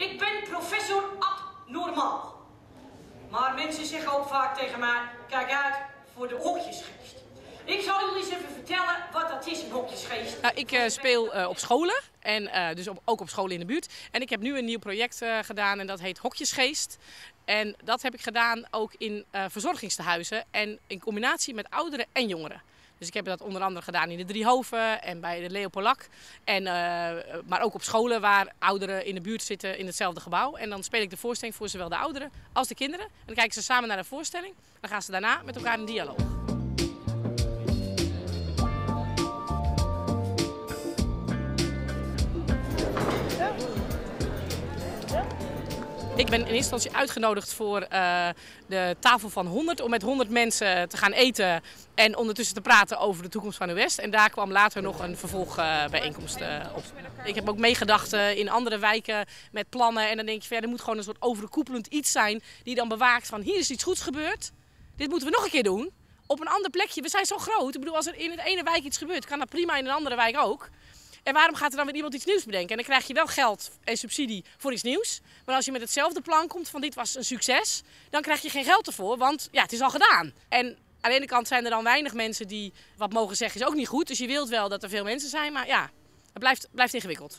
Ik ben professor abnormaal. Maar mensen zeggen ook vaak tegen mij, kijk uit voor de hokjesgeest. Ik zal jullie eens even vertellen wat dat is, een hokjesgeest. Nou, ik uh, speel uh, op scholen en uh, dus ook op scholen in de buurt. En ik heb nu een nieuw project gedaan en dat heet Hokjesgeest. En dat heb ik gedaan ook in verzorgingstehuizen en in combinatie met ouderen en jongeren. Dus ik heb dat onder andere gedaan in de Driehoven en bij de Leopolak. En, uh, maar ook op scholen waar ouderen in de buurt zitten in hetzelfde gebouw. En dan speel ik de voorstelling voor zowel de ouderen als de kinderen. En dan kijken ze samen naar de voorstelling. Dan gaan ze daarna met elkaar in dialoog. Ik ben in eerste instantie uitgenodigd voor uh, de tafel van 100 om met 100 mensen te gaan eten en ondertussen te praten over de toekomst van West. En daar kwam later nog een vervolgbijeenkomst uh, op. Ik heb ook meegedacht uh, in andere wijken met plannen en dan denk je, ja, er moet gewoon een soort overkoepelend iets zijn die dan bewaakt van hier is iets goeds gebeurd, dit moeten we nog een keer doen. Op een ander plekje, we zijn zo groot. Ik bedoel, als er in het ene wijk iets gebeurt, kan dat prima in een andere wijk ook. En waarom gaat er dan weer iemand iets nieuws bedenken? En dan krijg je wel geld en subsidie voor iets nieuws. Maar als je met hetzelfde plan komt van dit was een succes, dan krijg je geen geld ervoor, want ja, het is al gedaan. En aan de ene kant zijn er dan weinig mensen die wat mogen zeggen is ook niet goed. Dus je wilt wel dat er veel mensen zijn, maar ja, het blijft, blijft ingewikkeld.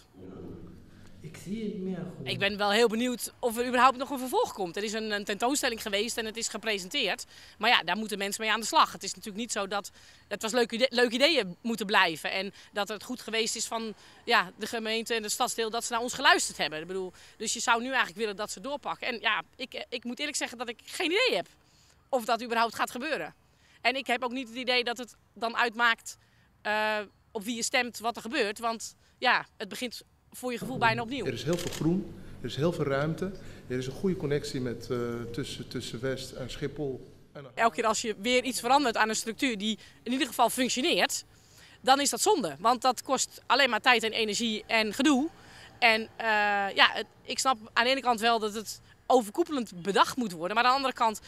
Ik zie het meer goed. Ik ben wel heel benieuwd of er überhaupt nog een vervolg komt. Er is een, tentoonstelling geweest en het is gepresenteerd. Maar ja, daar moeten mensen mee aan de slag. Het is natuurlijk niet zo dat het was leuke, leuke ideeën moeten blijven. En dat het goed geweest is van ja, de gemeente en het stadsdeel dat ze naar ons geluisterd hebben. Ik bedoel, dus je zou nu eigenlijk willen dat ze doorpakken. En ja, ik, ik moet eerlijk zeggen dat ik geen idee heb of dat überhaupt gaat gebeuren. En ik heb ook niet het idee dat het dan uitmaakt uh, op wie je stemt wat er gebeurt. Want ja, het begint voor je gevoel bijna opnieuw. Er is heel veel groen, er is heel veel ruimte. Er is een goede connectie met, uh, tussen, tussen West en Schiphol. En... Elke keer als je weer iets verandert aan een structuur die in ieder geval functioneert, dan is dat zonde. Want dat kost alleen maar tijd en energie en gedoe. En uh, ja, het, ik snap aan de ene kant wel dat het overkoepelend bedacht moet worden. Maar aan de andere kant,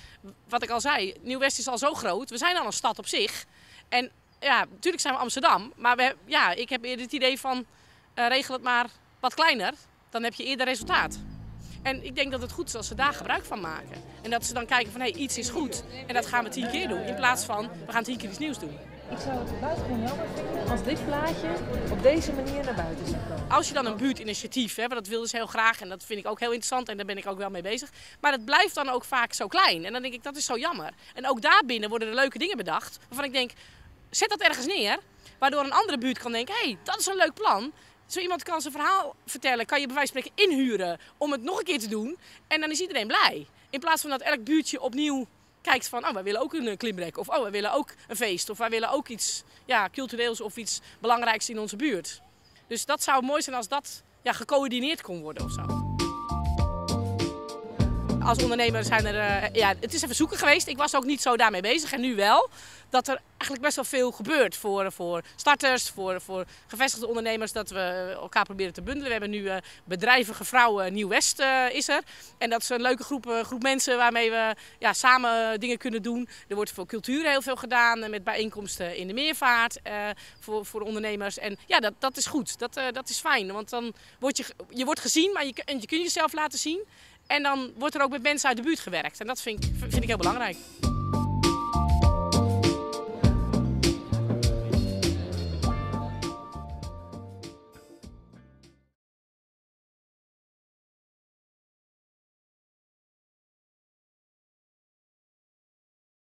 wat ik al zei, Nieuw-West is al zo groot. We zijn al een stad op zich. En ja, natuurlijk zijn we Amsterdam. Maar we, ja, ik heb eerder het idee van, uh, regel het maar wat kleiner. Dan heb je eerder resultaat. En ik denk dat het goed is als ze daar gebruik van maken. En dat ze dan kijken van, hé, hey, iets is goed. En dat gaan we tien keer doen. In plaats van, we gaan tien keer iets nieuws doen. Ik zou het buitengewoon jammer vinden als dit plaatje op deze manier naar buiten zou komen. Als je dan een buurtinitiatief hebt, dat wilden ze heel graag en dat vind ik ook heel interessant en daar ben ik ook wel mee bezig. Maar het blijft dan ook vaak zo klein en dan denk ik dat is zo jammer. En ook daarbinnen worden er leuke dingen bedacht waarvan ik denk, zet dat ergens neer. Waardoor een andere buurt kan denken, hé, hey, dat is een leuk plan. Zo iemand kan zijn verhaal vertellen, kan je bij wijze van spreken inhuren om het nog een keer te doen. En dan is iedereen blij. In plaats van dat elk buurtje opnieuw kijkt van, oh, wij willen ook een klimrek. Of oh, wij willen ook een feest. Of wij willen ook iets ja, cultureels of iets belangrijks in onze buurt. Dus dat zou mooi zijn als dat ja, gecoördineerd kon worden of zo. Als ondernemer zijn er, uh, ja, het is even zoeken geweest. Ik was ook niet zo daarmee bezig en nu wel. Dat er eigenlijk best wel veel gebeurt voor, voor starters, voor, voor gevestigde ondernemers. Dat we elkaar proberen te bundelen. We hebben nu uh, bedrijvige vrouwen Nieuw-West uh, is er. En dat is een leuke groep, groep mensen waarmee we ja, samen dingen kunnen doen. Er wordt voor cultuur heel veel gedaan met bijeenkomsten in de meervaart voor, voor ondernemers. En ja, dat, dat is goed. Dat, dat is fijn. Want dan word je, je wordt gezien, maar je, en je kunt jezelf laten zien. En dan wordt er ook met mensen uit de buurt gewerkt. En dat vind ik, vind ik heel belangrijk.